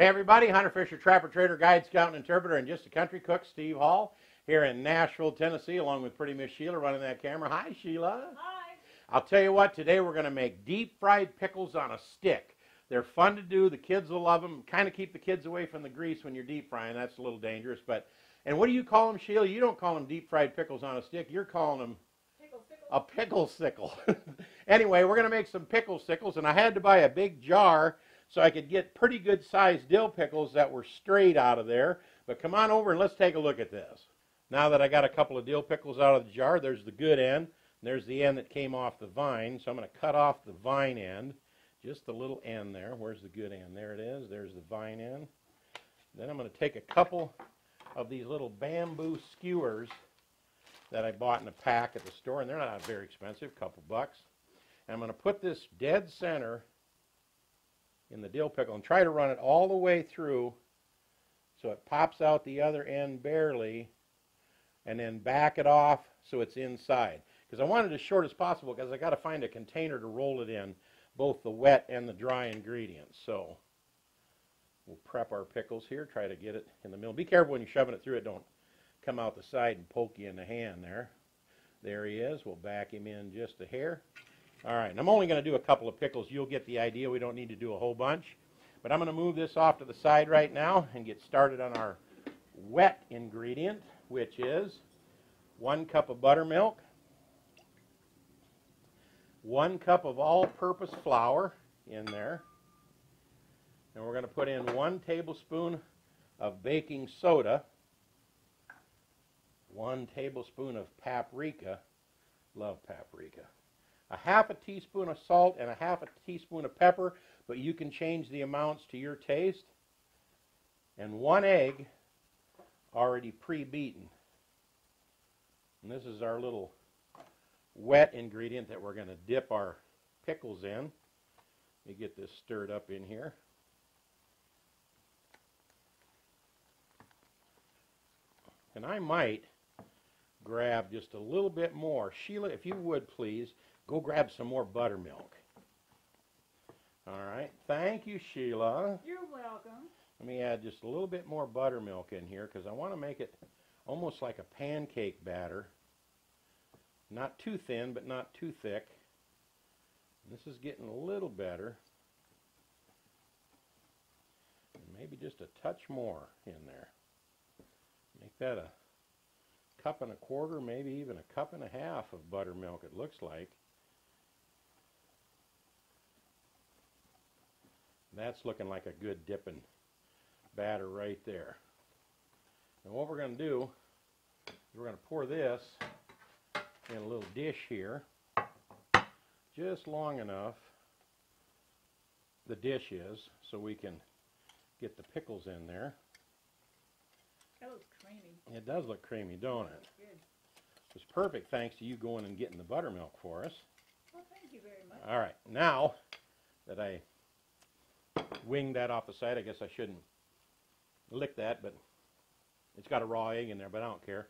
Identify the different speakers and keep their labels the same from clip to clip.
Speaker 1: Hey everybody, Hunter Fisher, Trapper Trader, Guide, Scout, and Interpreter, and just a country cook, Steve Hall, here in Nashville, Tennessee, along with pretty Miss Sheila running that camera. Hi, Sheila.
Speaker 2: Hi.
Speaker 1: I'll tell you what, today we're going to make deep fried pickles on a stick. They're fun to do. The kids will love them. Kind of keep the kids away from the grease when you're deep frying. That's a little dangerous. But and what do you call them, Sheila? You don't call them deep fried pickles on a stick. You're calling them
Speaker 2: Pickle, pickle.
Speaker 1: a pickle sickle. anyway, we're going to make some pickle sickles, and I had to buy a big jar so I could get pretty good sized dill pickles that were straight out of there. But come on over and let's take a look at this. Now that I got a couple of dill pickles out of the jar, there's the good end, there's the end that came off the vine. So I'm going to cut off the vine end, just the little end there. Where's the good end? There it is. There's the vine end. Then I'm going to take a couple of these little bamboo skewers that I bought in a pack at the store, and they're not very expensive, a couple bucks. And I'm going to put this dead center in the dill pickle and try to run it all the way through so it pops out the other end barely and then back it off so it's inside. Because I want it as short as possible because I got to find a container to roll it in, both the wet and the dry ingredients. So we'll prep our pickles here, try to get it in the middle. Be careful when you're shoving it through it, don't come out the side and poke you in the hand there. There he is. We'll back him in just a hair. All right, and I'm only going to do a couple of pickles. You'll get the idea. We don't need to do a whole bunch. But I'm going to move this off to the side right now and get started on our wet ingredient, which is one cup of buttermilk, one cup of all-purpose flour in there, and we're going to put in one tablespoon of baking soda, one tablespoon of paprika, love paprika, a half a teaspoon of salt and a half a teaspoon of pepper, but you can change the amounts to your taste, and one egg already pre-beaten. And this is our little wet ingredient that we're going to dip our pickles in. Let me get this stirred up in here. And I might grab just a little bit more. Sheila, if you would please, go grab some more buttermilk. All right. Thank you, Sheila.
Speaker 2: You're welcome.
Speaker 1: Let me add just a little bit more buttermilk in here because I want to make it almost like a pancake batter. Not too thin, but not too thick. This is getting a little better. Maybe just a touch more in there. Make that a cup and a quarter, maybe even a cup and a half of buttermilk, it looks like. That's looking like a good dipping batter right there. And what we're going to do is we're going to pour this in a little dish here, just long enough, the dish is, so we can get the pickles in there.
Speaker 2: That looks creamy.
Speaker 1: It does look creamy, don't it?
Speaker 2: Good.
Speaker 1: It was perfect thanks to you going and getting the buttermilk for us.
Speaker 2: Well, thank you very much.
Speaker 1: All right, now that I winged that off the side, I guess I shouldn't lick that, but it's got a raw egg in there, but I don't care.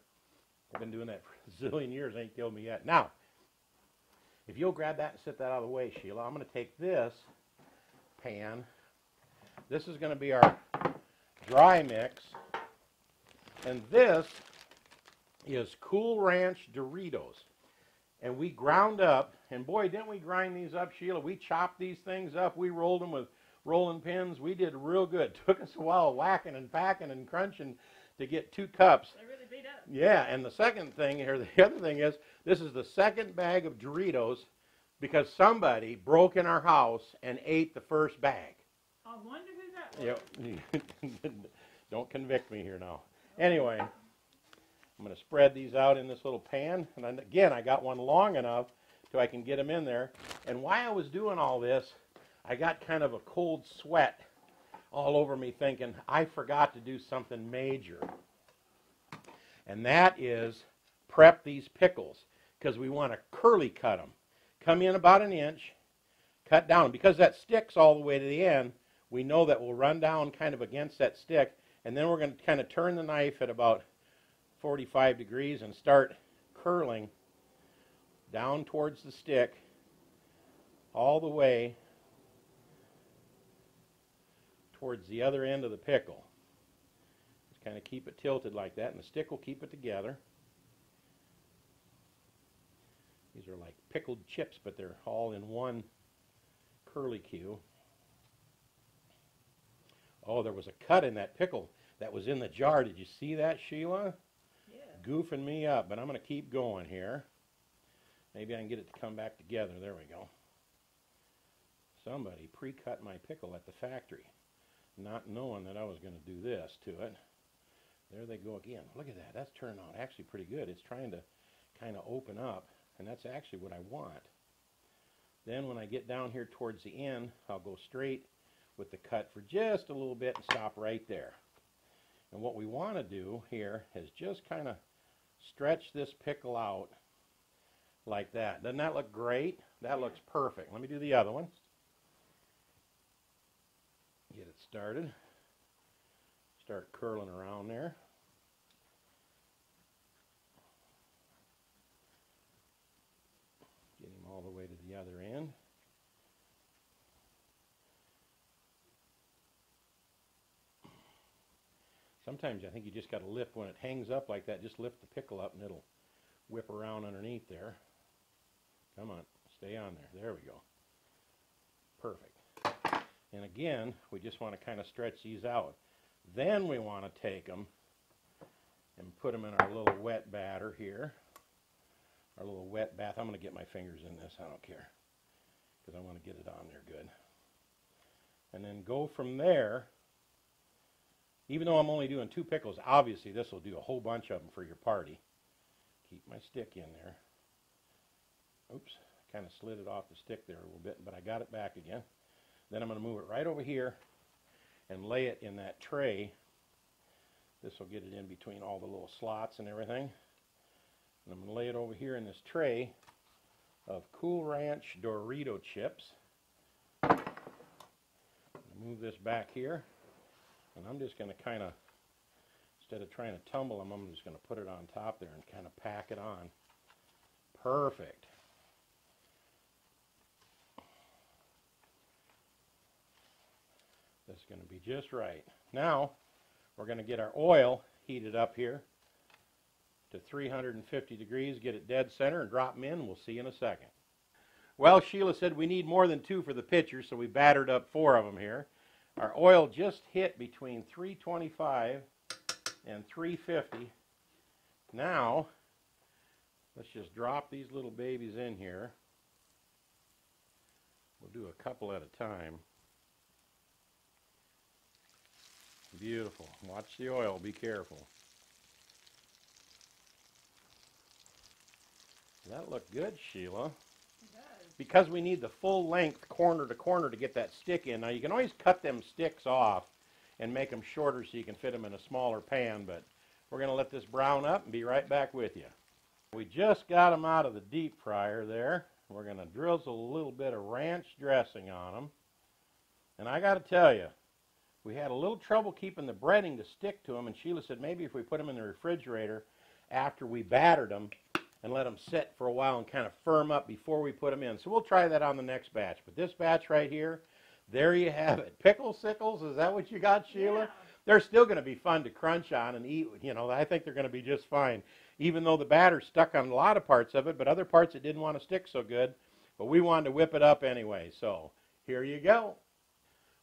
Speaker 1: I've been doing that for a zillion years, ain't killed me yet. Now, if you'll grab that and set that out of the way, Sheila, I'm going to take this pan. This is going to be our dry mix, and this is Cool Ranch Doritos. And we ground up, and boy, didn't we grind these up, Sheila? We chopped these things up. We rolled them with rolling pins. We did real good. Took us a while whacking and packing and crunching to get two cups.
Speaker 2: They really beat up.
Speaker 1: Yeah, and the second thing here, the other thing is, this is the second bag of Doritos because somebody broke in our house and ate the first bag.
Speaker 2: I wonder who that was.
Speaker 1: Yep. Don't convict me here now. Anyway, I'm going to spread these out in this little pan. And then again, I got one long enough so I can get them in there. And while I was doing all this, I got kind of a cold sweat all over me thinking, I forgot to do something major. And that is prep these pickles because we want to curly cut them. Come in about an inch, cut down. Because that sticks all the way to the end, we know that we'll run down kind of against that stick, and then we're going to kind of turn the knife at about 45 degrees and start curling down towards the stick all the way towards the other end of the pickle. Just kind of keep it tilted like that, and the stick will keep it together. These are like pickled chips, but they're all in one curly Q. Oh, there was a cut in that pickle that was in the jar. Did you see that, Sheila?
Speaker 2: Yeah.
Speaker 1: Goofing me up, but I'm going to keep going here. Maybe I can get it to come back together. There we go. Somebody pre-cut my pickle at the factory, not knowing that I was going to do this to it. There they go again. Look at that. That's turning out actually pretty good. It's trying to kind of open up, and that's actually what I want. Then when I get down here towards the end, I'll go straight with the cut for just a little bit and stop right there. And what we want to do here is just kind of stretch this pickle out like that. Doesn't that look great? That looks perfect. Let me do the other one. Get it started. Start curling around there. Get him all the way to the other end. Sometimes I think you just got to lift when it hangs up like that. Just lift the pickle up and it'll whip around underneath there. Come on, stay on there. There we go. Perfect. And again, we just want to kind of stretch these out. Then we want to take them and put them in our little wet batter here. Our little wet bath. I'm going to get my fingers in this. I don't care. Because I want to get it on there good. And then go from there. Even though I'm only doing two pickles, obviously this will do a whole bunch of them for your party. Keep my stick in there. Oops, kind of slid it off the stick there a little bit, but I got it back again. Then I'm going to move it right over here and lay it in that tray. This will get it in between all the little slots and everything. And I'm going to lay it over here in this tray of Cool Ranch Dorito chips. Move this back here. And I'm just going to kind of, instead of trying to tumble them, I'm just going to put it on top there and kind of pack it on. Perfect. This is going to be just right. Now, we're going to get our oil heated up here to 350 degrees, get it dead center, and drop them in. We'll see in a second. Well, Sheila said we need more than two for the pitcher, so we battered up four of them here. Our oil just hit between 325 and 350. Now, let's just drop these little babies in here. We'll do a couple at a time. Beautiful. Watch the oil. Be careful. That looked good, Sheila.
Speaker 2: It does.
Speaker 1: Because we need the full length corner to corner to get that stick in. Now you can always cut them sticks off and make them shorter so you can fit them in a smaller pan, but we're going to let this brown up and be right back with you. We just got them out of the deep fryer there. We're going to drizzle a little bit of ranch dressing on them. And I got to tell you, we had a little trouble keeping the breading to stick to them, and Sheila said maybe if we put them in the refrigerator after we battered them and let them sit for a while and kind of firm up before we put them in. So we'll try that on the next batch. But this batch right here, there you have it. Pickle sickles, is that what you got, Sheila?
Speaker 2: Yeah.
Speaker 1: They're still going to be fun to crunch on and eat. You know, I think they're going to be just fine. Even though the batter stuck on a lot of parts of it, but other parts it didn't want to stick so good. But we wanted to whip it up anyway. So here you go.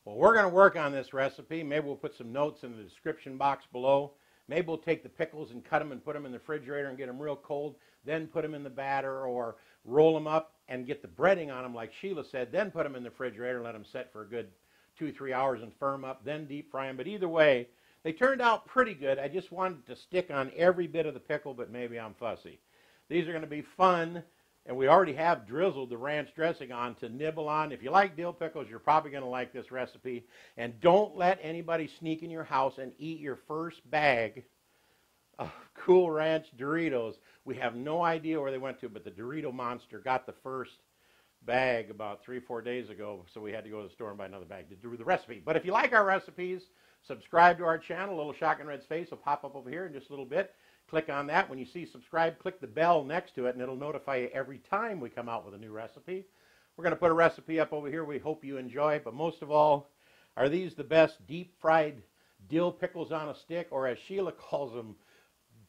Speaker 1: Well, we're going to work on this recipe. Maybe we'll put some notes in the description box below. Maybe we'll take the pickles and cut them and put them in the refrigerator and get them real cold, then put them in the batter or roll them up and get the breading on them like Sheila said, then put them in the refrigerator and let them set for a good two, three hours and firm up, then deep fry them. But either way, they turned out pretty good. I just wanted to stick on every bit of the pickle, but maybe I'm fussy. These are going to be fun, and we already have drizzled the ranch dressing on to nibble on. If you like dill pickles, you're probably going to like this recipe. And don't let anybody sneak in your house and eat your first bag of Cool Ranch Doritos. We have no idea where they went to, but the Dorito monster got the first bag about three, four days ago, so we had to go to the store and buy another bag to do the recipe. But if you like our recipes, subscribe to our channel. Little Shotgun Red's face will pop up over here in just a little bit. Click on that. When you see subscribe, click the bell next to it, and it'll notify you every time we come out with a new recipe. We're going to put a recipe up over here we hope you enjoy, but most of all, Are these the best deep fried dill pickles on a stick, or as Sheila calls them,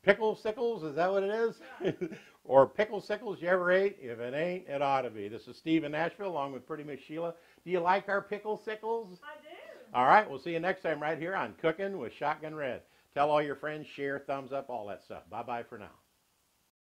Speaker 1: pickle sickles? Is that what it is? or pickle sickles you ever ate? If it ain't, it ought to be. This is Steve in Nashville, along with Pretty Miss Sheila. Do you like our pickle sickles?
Speaker 2: I do.
Speaker 1: All right, we'll see you next time right here on Cooking with Shotgun Red. Tell all your friends, share, thumbs up, all that stuff. Bye bye for now.